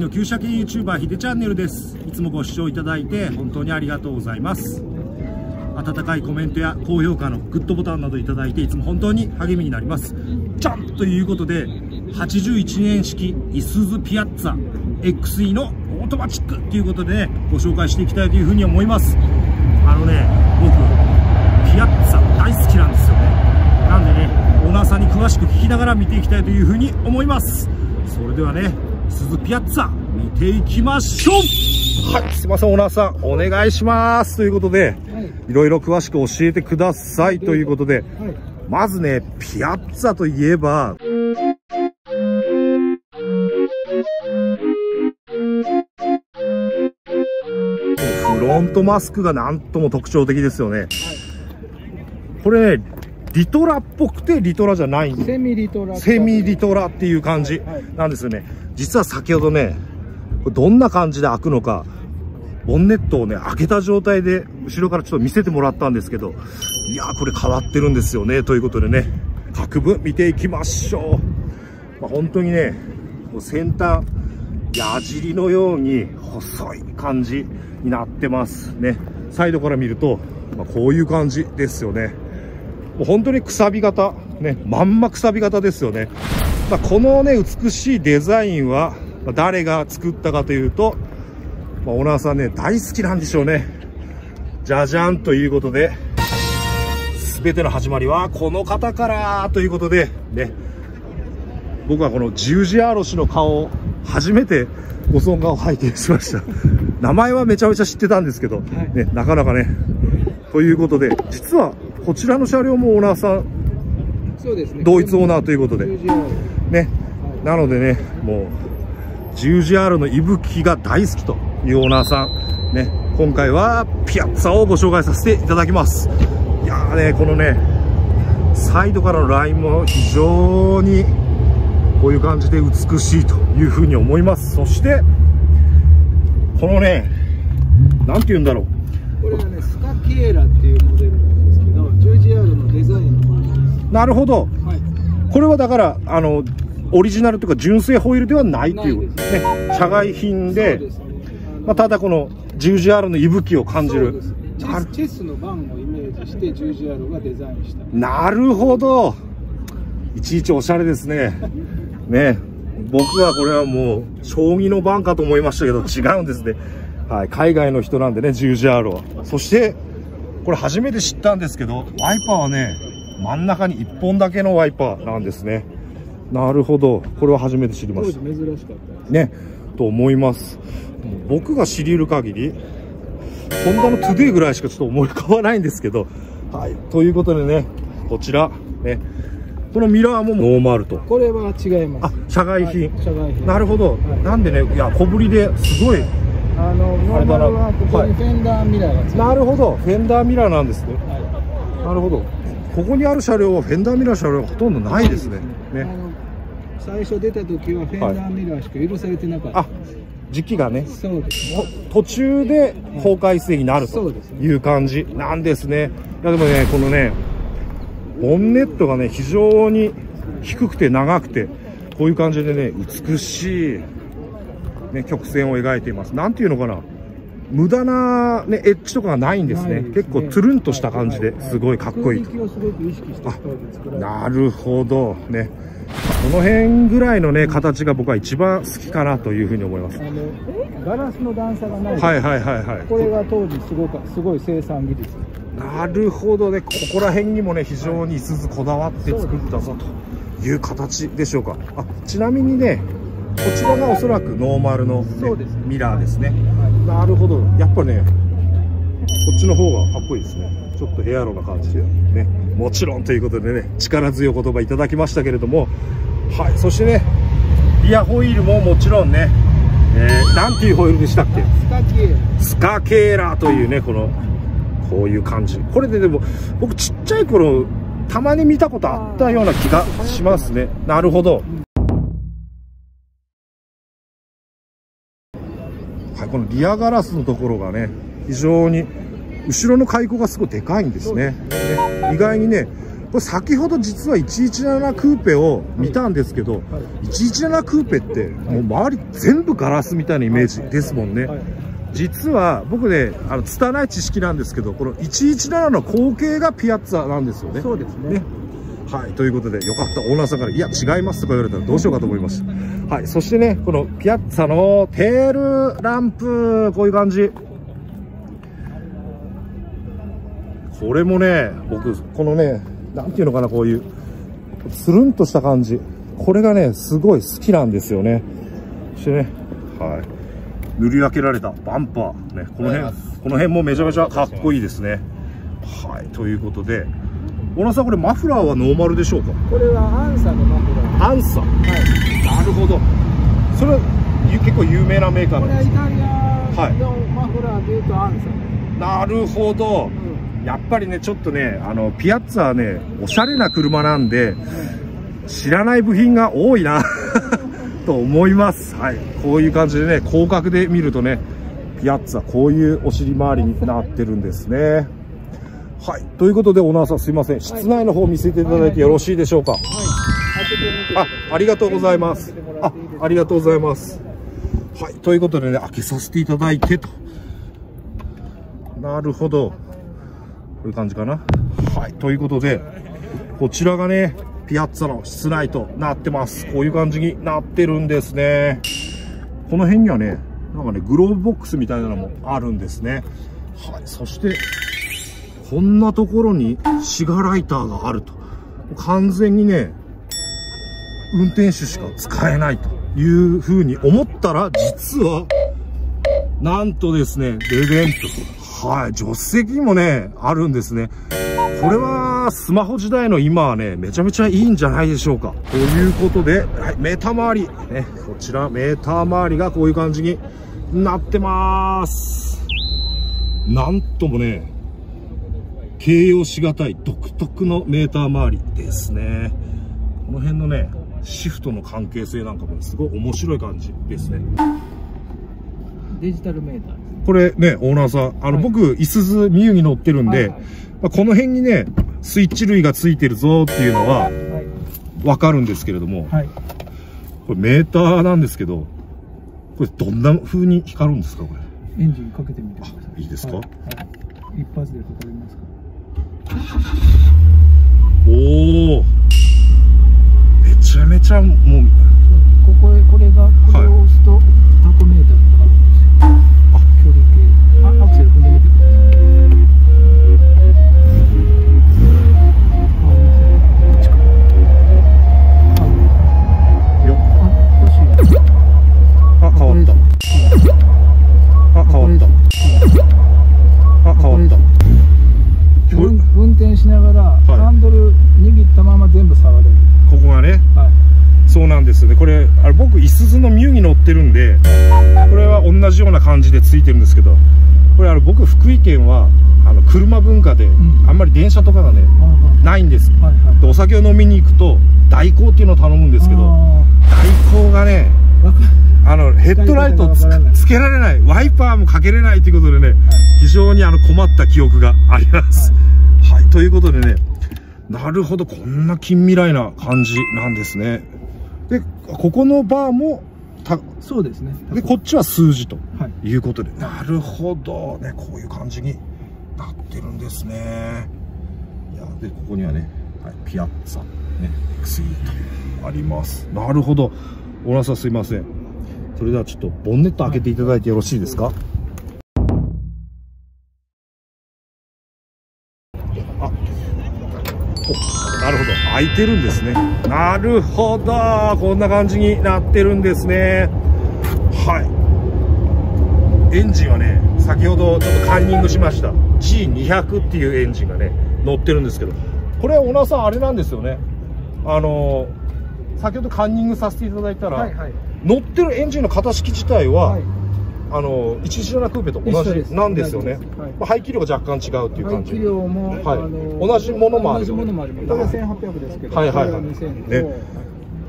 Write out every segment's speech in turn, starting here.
の旧車系 YouTuber ひでチャンネルです。いつもご視聴いただいて本当にありがとうございます。温かいコメントや高評価のグッドボタンなどいただいていつも本当に励みになります。じゃんということで81年式いすゞピアッツァ XE のオートマチックということで、ね、ご紹介していきたいというふうに思います。あのね僕ピアッツァ大好きなんですよね。なんでねオーナーさんに詳しく聞きながら見ていきたいというふうに思います。それではね鈴ピアッツァ見ていきましょう。はいすいませんオーナーさんお願いします。ということで、はい、いろいろ詳しく教えてください。ということで、はい、まずねピアッツァといえばフロントマスクがなんとも特徴的ですよね、はい、これねリトラっぽくてリトラじゃない。セミリトラセミリトラっていう感じなんですよね、実は先ほどねどんな感じで開くのかボンネットをね開けた状態で後ろからちょっと見せてもらったんですけどいやーこれ変わってるんですよねということでね各部見ていきましょう、まあ、本当にね先端矢尻のように細い感じになってますね。サイドから見ると、まあ、こういう感じですよね。もう本当にくさび型、ね、まんまくさび型ですよね。まあ、このね、美しいデザインは、ま誰が作ったかというと、まあ、オーナーさんね、大好きなんでしょうね。じゃじゃんということで、全ての始まりはこの方からということで、ね、僕はこの十字アロシの顔を初めてご尊顔を拝見しました。名前はめちゃめちゃ知ってたんですけど、ね、なかなかね、ということで、実はこちらの車両もオーナーさん、そうですね、同一オーナーということで、ね、なのでね、もう、10GR の息吹が大好きというオーナーさん、ね、今回はピアッツァをご紹介させていただきます。いやーね、このね、サイドからのラインも非常にこういう感じで美しいというふうに思います。そして、このね、なんて言うんだろう。これがね、スカキエラっていうモデル JR のデザインのものですなるほど、はい、これはだからあのオリジナルというか純正ホイールではないというね社外品で、ね、まあ、ただこの 10GR の息吹を感じる。チェチェスのバンをイメージして 10GR がデザインした。なるほど。いちいちおしゃれですね。ね。僕はこれはもう将棋の盤かと思いましたけど違うんですね。はい海外の人なんでね ジウジアーロは。そしてこれ初めて知ったんですけど、ワイパーはね、真ん中に1本だけのワイパーなんですね。なるほど。これは初めて知りました。珍しかったね。と思います。僕が知り得る限り、ホンダのトゥデイぐらいしかちょっと思い浮かばないんですけど、はい。ということでね、こちら、ね、このミラーもノーマルと。これは違います。あ、社外品。はい、社外品。なるほど。はい、なんでね、いや、小ぶりですごいあのノーマルはここにフェンダーミラーがついて、はい、なるほどフェンダーミラーなんですね、はい、なるほどここにある車両はフェンダーミラー車両はほとんどないですね。ね。最初出た時はフェンダーミラーしか許されてなかった、はい、時期がね。そうです。途中で法改正になるという感じなんですね。いやでもねこのねボンネットがね非常に低くて長くてこういう感じでね美しいね、曲線を描いています。なんていうのかな。無駄な、ね、エッジとかがないんですね。すね結構つるんとした感じですごいかっこいい。なるほど。ね。この辺ぐらいのね、形が僕は一番好きかなというふうに思います。ガラスの段差がない。はいはいはいはい。これが当時すごく、すごい生産技術。なるほどね。ここら辺にもね、非常にいすずこだわって作ったぞという形でしょうか。あ、ちなみにね、こちらがおそらくノーマルの、ね、ミラーですね、なるほど。やっぱねこっちの方がかっこいいですね。ちょっとヘアロな感じで。ね。もちろんということでね力強い言葉いただきましたけれども。はい。そしてねリアホイールももちろんねえー、なんていうホイールでしたっけ？スカケースカケーラーというねこのこういう感じ。これででも僕ちっちゃい頃たまに見たことあったような気がしますね。なるほどはい、このリアガラスのところがね非常に後ろの開口がすごいでかいんですね。ね。意外にねこれ先ほど実は117クーペを見たんですけど、はい。117クーペってもう周り全部ガラスみたいなイメージですもんね、はい。実は僕ねあの拙い知識なんですけどこの117の後継がピアッツァなんですよね。そうですねはい、ということで、よかった、オーナーさんから、いや、違いますとか言われたらどうしようかと思いました。はい、そしてね、このピアッツァのテールランプ、こういう感じ。これもね、僕、このね、なんていうのかな、こういう、つるんとした感じ。これがね、すごい好きなんですよね。そしてね、はい。塗り分けられたバンパー。ね、この辺、この辺もめちゃめちゃかっこいいですね。はい、ということで、小野さん、これマフラーはノーマルでしょうか？これはアンサーのマフラーアンサー？はいなるほど。それはゆ結構有名なメーカーこなんですれはイタリアのマフラーでいうとアンサー、なるほど。うんやっぱりね、ちょっとね、あの、ピアッツァはね、おしゃれな車なんで、知らない部品が多いな、と思います。はい。こういう感じでね、広角で見るとね、ピアッツァ、こういうお尻周りになってるんですね。はい。ということで、オーナーさんすいません。室内の方見せていただいてよろしいでしょうか？はい開けてみてくだあありがとうございます。あ、ありがとうございます。はい、ということでね、開けさせていただいてと。なるほど。こういう感じかな？はい、ということで、こちらがね、ピアッツァの室内となってます。こういう感じになってるんですね。この辺にはね、なんかね、グローブボックスみたいなのもあるんですね。はい、そして、こんなところにシガライターがあると。完全にね、運転手しか使えないというふうに思ったら、実は、なんとですね、レベント。はい、助手席にもね、あるんですね。これは、スマホ時代の今はね、めちゃめちゃいいんじゃないでしょうか。ということで、はい、メーター周り。ね、こちら、メーター周りがこういう感じになってます。なんともね、形容しがたい独特のメーター周りですね。この辺のね、シフトの関係性なんかもねすごい面白い感じですね。デジタルメーター。ですこれね、オーナーさん、あの、はい。僕、いすずみゆに乗ってるんで、はいはい。まあこの辺にね、スイッチ類がついてるぞっていうのははい。わかるんですけれども、はい。これメーターなんですけど、これどんな風に光るんですかこれ？エンジンかけてみてください。いいですか？はい。はい。一発でかかりますか？おおめちゃめちゃもう、ここへこれがこれを押すとタコね。これ、あれ僕、いすずのミュウに乗ってるんで、これは同じような感じでついてるんですけど、これ、あの、僕、福井県は、あの、車文化で、ん。あんまり電車とかがね、はないんです。いはい。で、お酒を飲みに行くと、代行っていうのを頼むんですけど、あ代行がね、あの、ヘッドライトをつけられない、ワイパーもかけれないということでね、非常にあの困った記憶があります。はい、ということでね、なるほど、こんな近未来な感じなんですね。で、ここのバーも、たそうですねで、こっちは数字とはいいうことで、なるほど、ね、こういう感じになってるんですね。いや、で、ここにはね、はい、ピアッツァ、ね、XE とあります。なるほど。オーナーさんすいません。それではちょっとボンネット開けていただいてよろしいですか、あ、ど。開いてるんですね。なるほど。こんな感じになってるんですね。はい。エンジンはね、先ほどちょっとカンニングしました G200 っていうエンジンがね、乗ってるんですけど、これ、小野さん、あれなんですよね。あのー先ほどカンニングさせていただいたら、はいはい乗ってるエンジンの型式自体は、はいあのー117クーペと同じなんですよね。はいまあ排気量が若干違うっていう排感じ。気量も、はいあの同じものもある同じものもあります。これは1800ですけど、はいはいはいこれは2000ねはい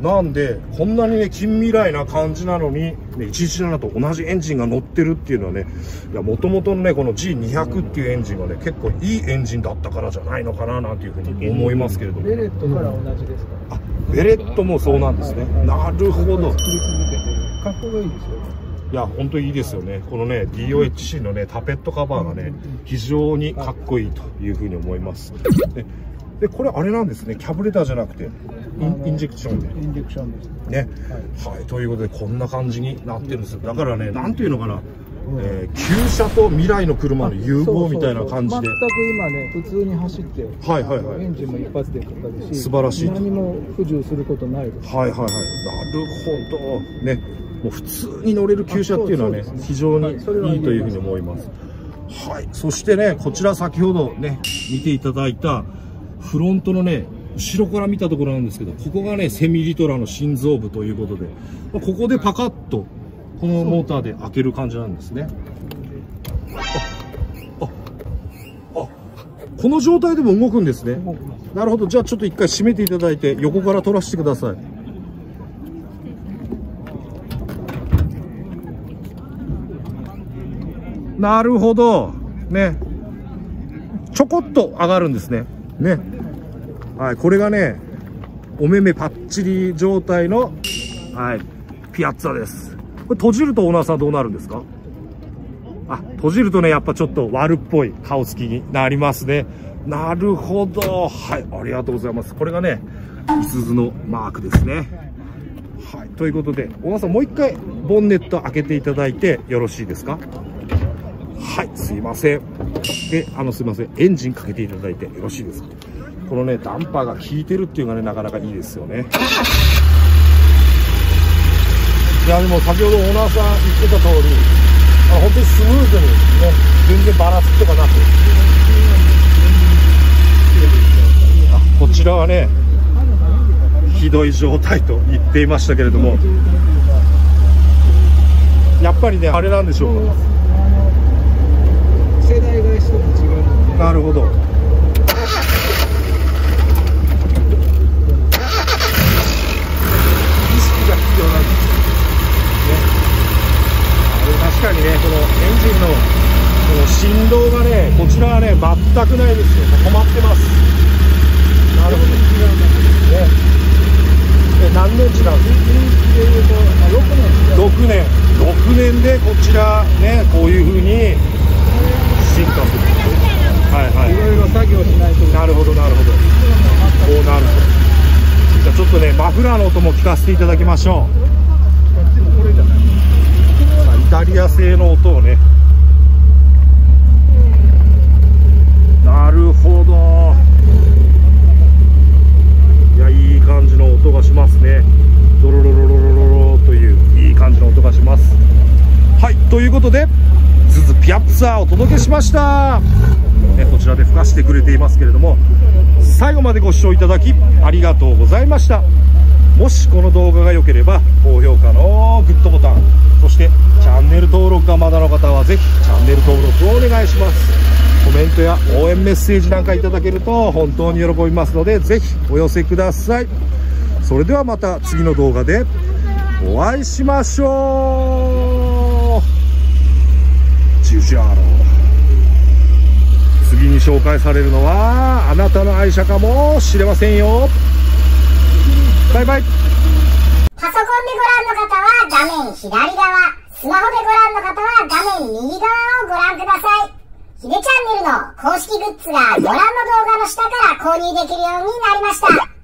なんで、こんなにね、近未来な感じなのに、ね、117と同じエンジンが乗ってるっていうのはね、いや、もともとのね、この G200 っていうエンジンがね、結構いいエンジンだったからじゃないのかな、なんていうふうに思いますけれども。ベレットから同じですか？あ、ベレットもそうなんですね。なるほど。作り続けてる。かっこがいいですよ。いや、本当にいいですよね。このね、DOHC のね、タペットカバーがね、非常にかっこいいというふうに思います。で、でこれあれなんですね、キャブレターじゃなくて、インジェクションで。インジェクションです。ね。はい、ということで、こんな感じになってるんですよ。だからね、なんていうのかな、えー旧車と未来の車の融合みたいな感じで全く今ね、普通に走って、はいはいはい。エンジンも一発でかかるし、素晴らしいと何も不自由することないです。はいはいはい。なるほど。ね。もう普通に乗れる旧車っていうのはね非常にはいいいというふうに思います。はい。そしてね、こちら先ほどね、見ていただいたフロントのね、後ろから見たところなんですけど、ここがね、セミリトラの心臓部ということで、まあここでパカッと、このモーターで開ける感じなんですね。この状態でも動くんですね。なるほど。じゃあちょっと一回閉めていただいて、横から取らせてください。なるほど。ね。ちょこっと上がるんですね。ね。はい。これがね、お目目パッチリ状態の、はい。ピアッツァです。これ閉じるとオーナーさんどうなるんですか？あ、閉じるとね、やっぱちょっと悪っぽい顔つきになりますね。なるほど。はい、ありがとうございます。これがね、いすゞのマークですね。はい、ということで、小川さんもう一回ボンネット開けていただいてよろしいですか？はい、すいません。で、あの、すいません。エンジンかけていただいてよろしいですか？このね、ダンパーが効いてるっていうのがね、なかなかいいですよね。いや、でも先ほどオーナーさん言ってた通り、あ本当にスムーズにね、全然バラつきとかなく。あこちらはね、ひどい状態と言っていましたけれども、やっぱりね、あれなんでしょうか？世代が一つ違うので、なるほど。確かにね、このエンジンのこの振動がね、こちらはね、全くないですよ。止まってます。なるほど。ね。え、何年時なんですかでいうと、まあ、6年6年6年でこちらねこういう風に進化するはいはいいろいろ作業しないとなるほどなるほどこうなるとじゃあちょっとねマフラーの音も聞かせていただきましょう。イタリア製の音をね。なるほど。いやいい感じの音がしますね。ドロロロロロロロといういい感じの音がします。はいということでズズピアッツァーをお届けしました、ね、こちらで吹かしてくれていますけれども最後までご視聴いただきありがとうございました。もしこの動画が良ければ高評価のグッドボタンそしてチャンネル登録がまだの方はぜひチャンネル登録をお願いします。コメントや応援メッセージなんかいただけると本当に喜びますのでぜひお寄せください。それではまた次の動画でお会いしましょう。ジュジャーロ次に紹介されるのはあなたの愛車かもしれませんよ。バイバイパソコンでご覧の方は画面左側、スマホでご覧の方は画面右側をご覧ください。ヒデチャンネルの公式グッズがご覧の動画の下から購入できるようになりました。